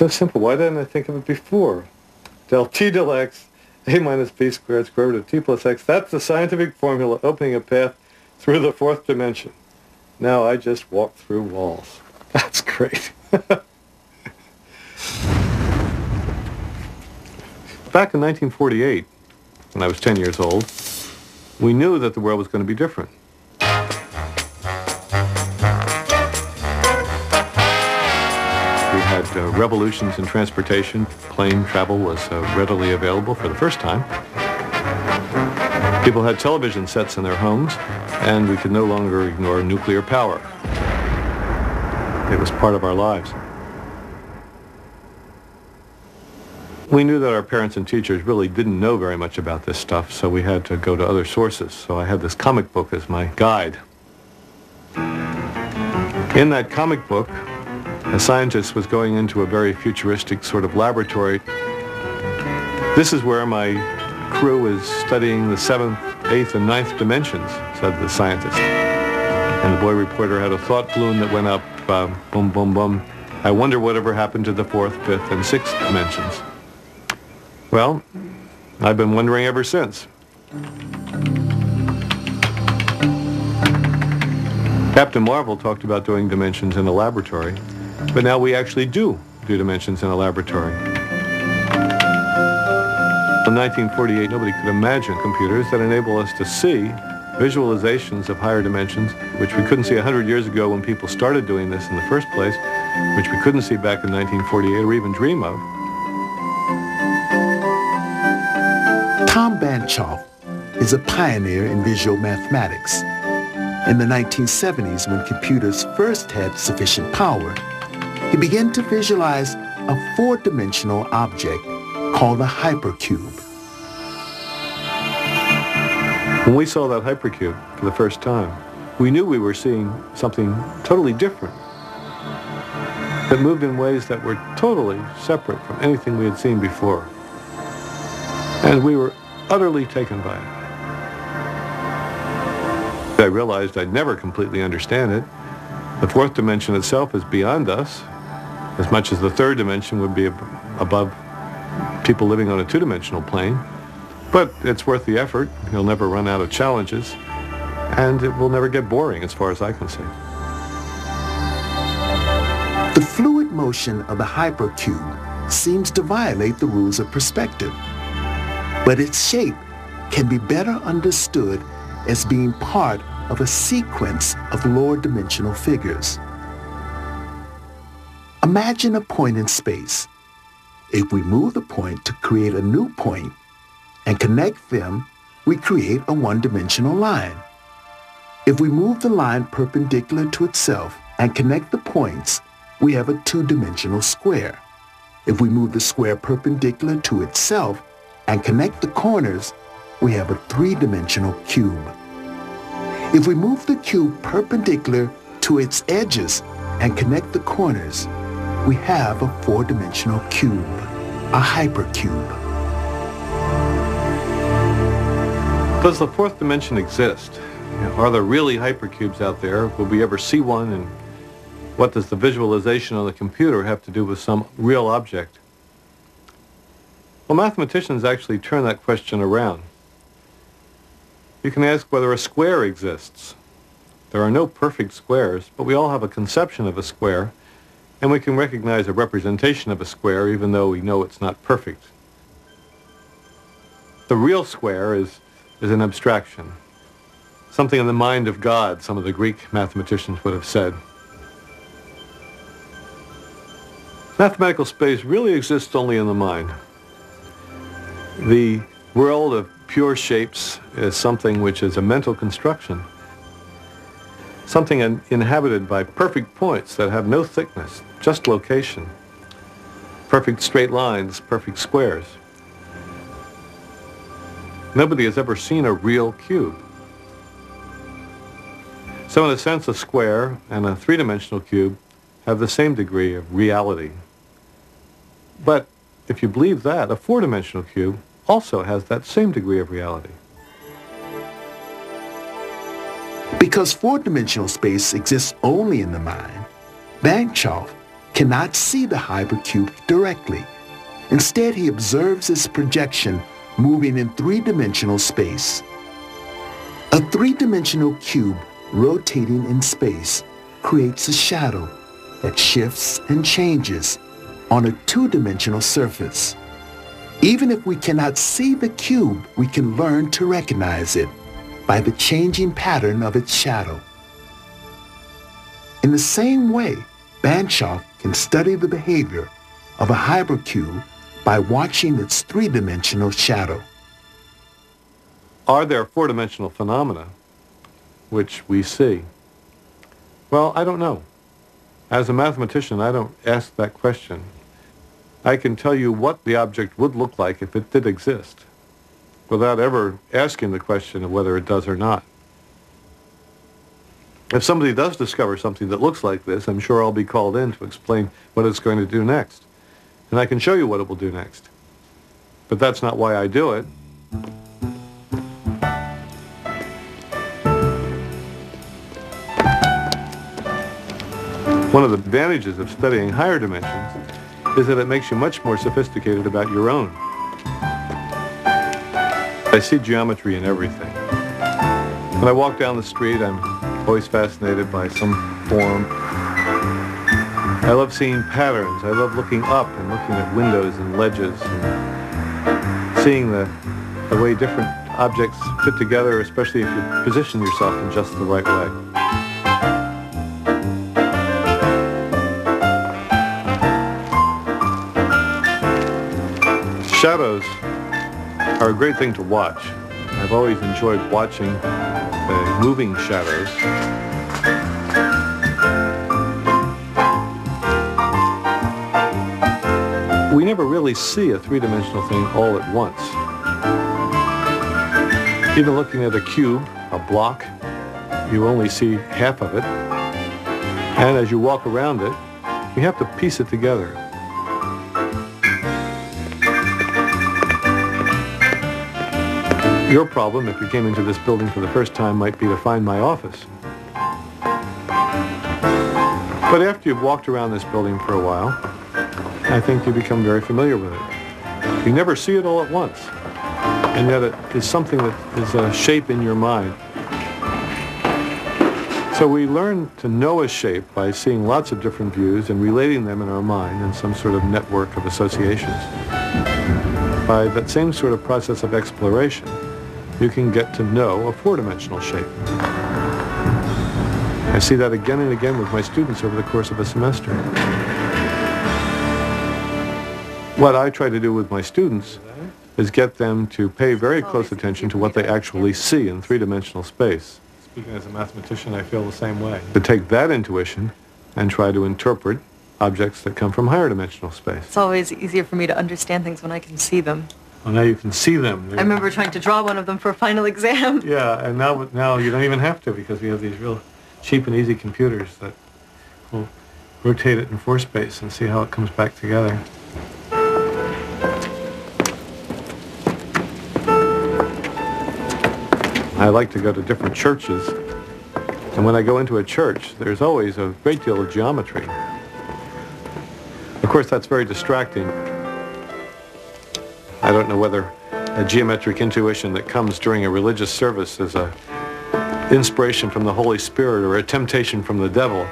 so simple. Why didn't I think of it before? Del t del x, a minus b squared square root of t plus x. That's the scientific formula opening a path through the fourth dimension. Now I just walk through walls. That's great. Back in 1948, when I was 10 years old, we knew that the world was going to be different. Uh, revolutions in transportation. Plane travel was uh, readily available for the first time. People had television sets in their homes, and we could no longer ignore nuclear power. It was part of our lives. We knew that our parents and teachers really didn't know very much about this stuff, so we had to go to other sources. So I had this comic book as my guide. In that comic book, a scientist was going into a very futuristic sort of laboratory. This is where my crew is studying the seventh, eighth, and ninth dimensions, said the scientist. And the boy reporter had a thought balloon that went up, uh, boom, boom, boom. I wonder whatever happened to the fourth, fifth, and sixth dimensions. Well, I've been wondering ever since. Captain Marvel talked about doing dimensions in a laboratory, but now we actually do do dimensions in a laboratory. In 1948, nobody could imagine computers that enable us to see visualizations of higher dimensions, which we couldn't see 100 years ago when people started doing this in the first place, which we couldn't see back in 1948 or even dream of. Tom Banchoff is a pioneer in visual mathematics. In the 1970s, when computers first had sufficient power, he began to visualize a four-dimensional object called a hypercube. When we saw that hypercube for the first time, we knew we were seeing something totally different that moved in ways that were totally separate from anything we had seen before. And we were utterly taken by it. I realized I'd never completely understand it. The fourth dimension itself is beyond us, as much as the third dimension would be above people living on a two-dimensional plane. But it's worth the effort. You'll never run out of challenges. And it will never get boring as far as I can see. The fluid motion of the hypercube seems to violate the rules of perspective but its shape can be better understood as being part of a sequence of lower dimensional figures. Imagine a point in space. If we move the point to create a new point and connect them, we create a one-dimensional line. If we move the line perpendicular to itself and connect the points, we have a two-dimensional square. If we move the square perpendicular to itself and connect the corners, we have a three-dimensional cube. If we move the cube perpendicular to its edges and connect the corners, we have a four-dimensional cube, a hypercube. Does the fourth dimension exist? Are there really hypercubes out there? Will we ever see one? And what does the visualization on the computer have to do with some real object? Well, mathematicians actually turn that question around. You can ask whether a square exists. There are no perfect squares, but we all have a conception of a square, and we can recognize a representation of a square even though we know it's not perfect. The real square is, is an abstraction, something in the mind of God, some of the Greek mathematicians would have said. Mathematical space really exists only in the mind. The world of pure shapes is something which is a mental construction, something in, inhabited by perfect points that have no thickness, just location, perfect straight lines, perfect squares. Nobody has ever seen a real cube. So in a sense, a square and a three-dimensional cube have the same degree of reality. But if you believe that, a four-dimensional cube also has that same degree of reality. Because four-dimensional space exists only in the mind, Banchoff cannot see the hypercube directly. Instead, he observes its projection moving in three-dimensional space. A three-dimensional cube rotating in space creates a shadow that shifts and changes on a two-dimensional surface. Even if we cannot see the cube, we can learn to recognize it by the changing pattern of its shadow. In the same way, Banchoff can study the behavior of a hypercube by watching its three-dimensional shadow. Are there four-dimensional phenomena which we see? Well, I don't know. As a mathematician, I don't ask that question. I can tell you what the object would look like if it did exist, without ever asking the question of whether it does or not. If somebody does discover something that looks like this, I'm sure I'll be called in to explain what it's going to do next. And I can show you what it will do next. But that's not why I do it. One of the advantages of studying higher dimensions is that it makes you much more sophisticated about your own. I see geometry in everything. When I walk down the street, I'm always fascinated by some form. I love seeing patterns. I love looking up and looking at windows and ledges and seeing the, the way different objects fit together, especially if you position yourself in just the right way. Shadows are a great thing to watch. I've always enjoyed watching the moving shadows. We never really see a three-dimensional thing all at once. Even looking at a cube, a block, you only see half of it. And as you walk around it, you have to piece it together. Your problem, if you came into this building for the first time, might be to find my office. But after you've walked around this building for a while, I think you become very familiar with it. You never see it all at once, and yet it is something that is a shape in your mind. So we learn to know a shape by seeing lots of different views and relating them in our mind in some sort of network of associations. By that same sort of process of exploration, you can get to know a four-dimensional shape. I see that again and again with my students over the course of a semester. What I try to do with my students is get them to pay very close attention to what they actually see in three-dimensional space. Speaking as a mathematician, I feel the same way. To take that intuition and try to interpret objects that come from higher dimensional space. It's always easier for me to understand things when I can see them. Well, now you can see them. I remember trying to draw one of them for a final exam. Yeah, and now now you don't even have to because we have these real cheap and easy computers that will rotate it in four space and see how it comes back together. I like to go to different churches, and when I go into a church, there's always a great deal of geometry. Of course, that's very distracting I don't know whether a geometric intuition that comes during a religious service is a inspiration from the Holy Spirit or a temptation from the devil.